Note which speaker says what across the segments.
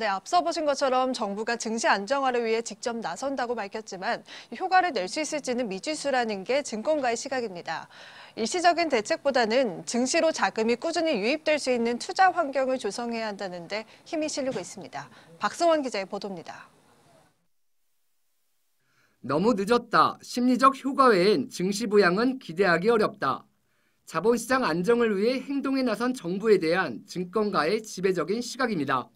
Speaker 1: 네, 앞서 보신 것처럼 정부가 증시 안정화를 위해 직접 나선다고 밝혔지만 효과를 낼 수 있을지는 미지수라는 게 증권가의 시각입니다. 일시적인 대책보다는 증시로 자금이 꾸준히 유입될 수 있는 투자 환경을 조성해야 한다는데 힘이 실리고 있습니다. 박승원 기자의 보도입니다.
Speaker 2: 너무 늦었다. 심리적 효과 외엔 증시 부양은 기대하기 어렵다. 자본시장 안정을 위해 행동에 나선 정부에 대한 증권가의 지배적인 시각입니다.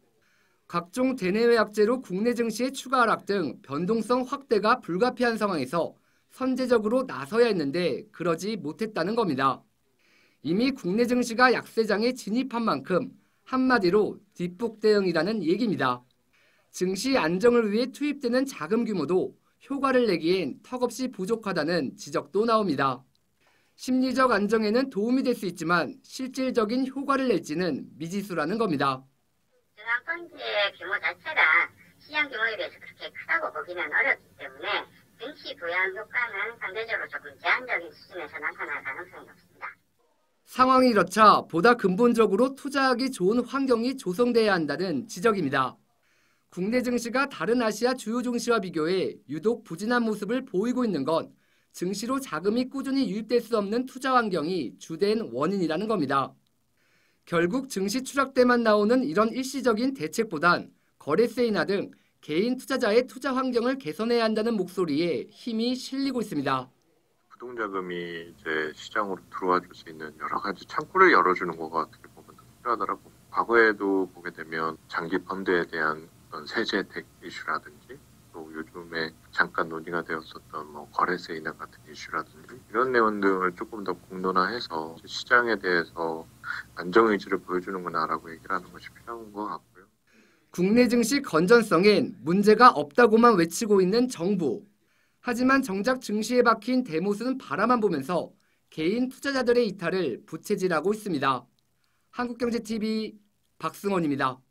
Speaker 2: 각종 대내외 약제로 국내 증시의 추가 하락 등 변동성 확대가 불가피한 상황에서 선제적으로 나서야 했는데 그러지 못했다는 겁니다. 이미 국내 증시가 약세장에 진입한 만큼 한마디로 뒷북 대응이라는 얘기입니다. 증시 안정을 위해 투입되는 자금 규모도 효과를 내기엔 턱없이 부족하다는 지적도 나옵니다. 심리적 안정에는 도움이 될 수 있지만 실질적인 효과를 낼지는 미지수라는 겁니다.
Speaker 3: 중앙펀드의 규모 자체가 시장 규모에 비해서 그렇게 크다고 보기는 어렵기 때문에 증시 부양 효과는 상대적으로 조금 제한적인 수준에서 나타날 가능성이 높습니다.
Speaker 2: 상황이 이렇자 보다 근본적으로 투자하기 좋은 환경이 조성돼야 한다는 지적입니다. 국내 증시가 다른 아시아 주요 증시와 비교해 유독 부진한 모습을 보이고 있는 건 증시로 자금이 꾸준히 유입될 수 없는 투자 환경이 주된 원인이라는 겁니다. 결국 증시 추락 때만 나오는 이런 일시적인 대책보단 거래세 인하 등 개인 투자자의 투자 환경을 개선해야 한다는 목소리에 힘이 실리고 있습니다.
Speaker 4: 부동자금이 이제 시장으로 들어와 줄 수 있는 여러 가지 창구를 열어주는 거가 어떻게 보면 더 필요하더라고. 과거에도 보게 되면 장기 펀드에 대한 세제 혜택 이슈라든지 또 요즘에 잠깐 논의가 되었었던 뭐 거래세 인하 같은 이슈라든지 이런 내용 등을 조금 더 공론화해서 시장에 대해서 안정 의지를 보여주는구나라고 얘기를 하는 것이 필요한 것 같고요.
Speaker 2: 국내 증시 건전성엔 문제가 없다고만 외치고 있는 정부. 하지만 정작 증시에 박힌 대모수는 바라만 보면서 개인 투자자들의 이탈을 부채질하고 있습니다. 한국경제TV 박승원입니다.